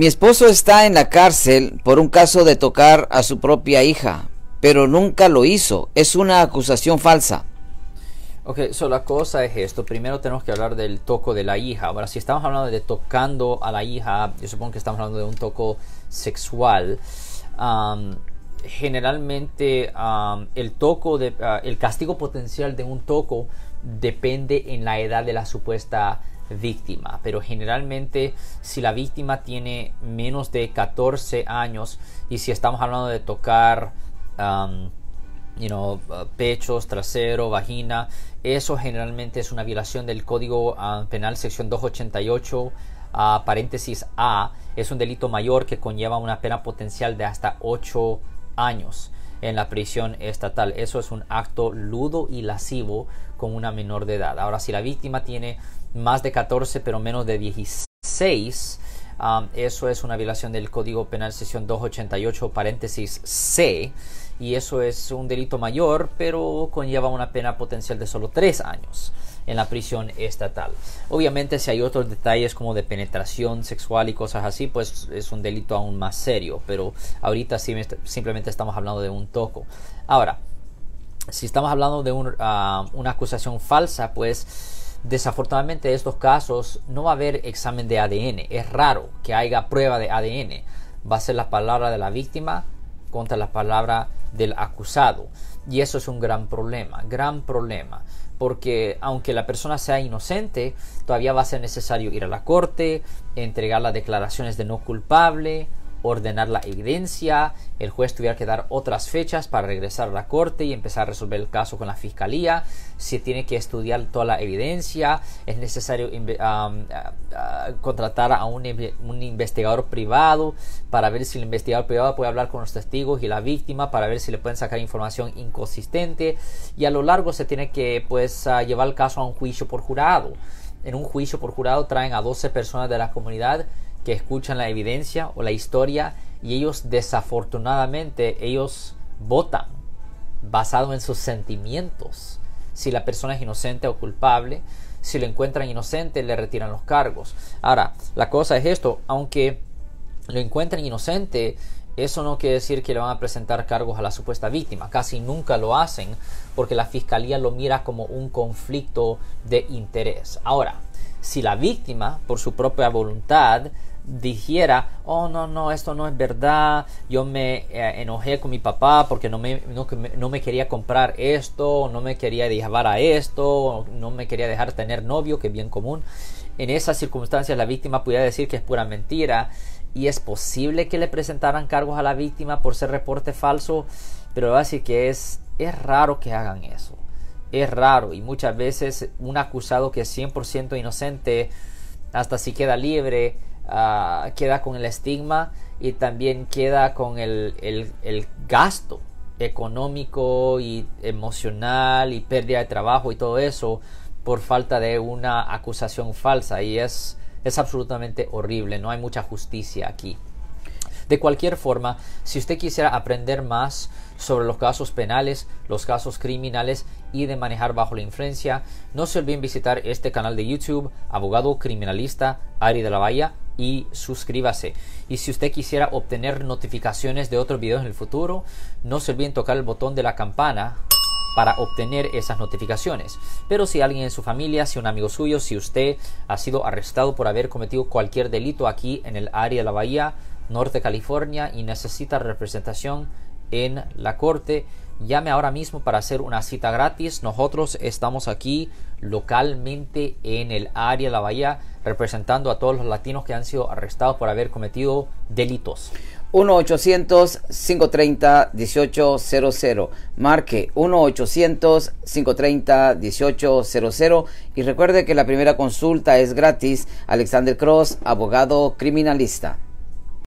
Mi esposo está en la cárcel por un caso de tocar a su propia hija, pero nunca lo hizo. Es una acusación falsa. Ok, so la cosa es esto. Primero tenemos que hablar del toco de la hija. Ahora, si estamos hablando de tocando a la hija, yo supongo que estamos hablando de un toco sexual. Generalmente el toco de, uh, el castigo potencial de un toco depende en la edad de la supuesta víctima, pero generalmente si la víctima tiene menos de 14 años y si estamos hablando de tocar um, uh, pechos, trasero, vagina, eso generalmente es una violación del Código uh, Penal sección 288 uh, paréntesis A, es un delito mayor que conlleva una pena potencial de hasta 8 años en la prisión estatal. Eso es un acto ludo y lascivo con una menor de edad. Ahora, si la víctima tiene más de 14 pero menos de 16, um, eso es una violación del Código Penal sección 288 paréntesis C y eso es un delito mayor pero conlleva una pena potencial de solo 3 años en la prisión estatal. Obviamente si hay otros detalles como de penetración sexual y cosas así, pues es un delito aún más serio, pero ahorita simplemente estamos hablando de un toco. Ahora, si estamos hablando de un, uh, una acusación falsa, pues Desafortunadamente en estos casos no va a haber examen de ADN. Es raro que haya prueba de ADN. Va a ser la palabra de la víctima contra la palabra del acusado. Y eso es un gran problema, gran problema. Porque aunque la persona sea inocente, todavía va a ser necesario ir a la corte, entregar las declaraciones de no culpable, ordenar la evidencia, el juez tuviera que dar otras fechas para regresar a la corte y empezar a resolver el caso con la fiscalía, se tiene que estudiar toda la evidencia, es necesario contratar a un, investigador privado para ver si el investigador privado puede hablar con los testigos y la víctima para ver si le pueden sacar información inconsistente. Y a lo largo se tiene que pues llevar el caso a un juicio por jurado. En un juicio por jurado traen a 12 personas de la comunidad que escuchan la evidencia o la historia y ellos desafortunadamente ellos votan basado en sus sentimientos. Si la persona es inocente o culpable, si lo encuentran inocente le retiran los cargos. Ahora, la cosa es esto, aunque lo encuentren inocente, eso no quiere decir que le van a presentar cargos a la supuesta víctima. Casi nunca lo hacen porque la fiscalía lo mira como un conflicto de interés. Ahora, si la víctima, por su propia voluntad, dijera, oh no, no, esto no es verdad, yo me eh, enojé con mi papá porque no me, no, me quería comprar esto, no me quería llevar a esto, no me quería dejar tener novio, que es bien común. En esas circunstancias la víctima pudiera decir que es pura mentira y es posible que le presentaran cargos a la víctima por ser reporte falso, pero así que es, es raro que hagan eso. Es raro y muchas veces un acusado que es 100% inocente, hasta si queda libre, Ah, queda con el estigma y también queda con el, el, gasto económico y emocional y pérdida de trabajo y todo eso por falta de una acusación falsa y es, es absolutamente horrible, no hay mucha justicia aquí. De cualquier forma, si usted quisiera aprender más sobre los casos penales, los casos criminales y de manejar bajo la influencia, no se olviden visitar este canal de YouTube, Abogado Criminalista Ari de la Bahía, y suscríbase. Y si usted quisiera obtener notificaciones de otros videos en el futuro, no se olviden tocar el botón de la campana para obtener esas notificaciones. Pero si alguien en su familia, si un amigo suyo, si usted ha sido arrestado por haber cometido cualquier delito aquí en el área de la Bahía, Norte California y necesita representación en la corte, llame ahora mismo para hacer una cita gratis. Nosotros estamos aquí localmente en el área de la bahía representando a todos los latinos que han sido arrestados por haber cometido delitos. 1-800-530-1800. Marque 1-800-530-1800 y recuerde que la primera consulta es gratis. Alexander Cross, abogado criminalista.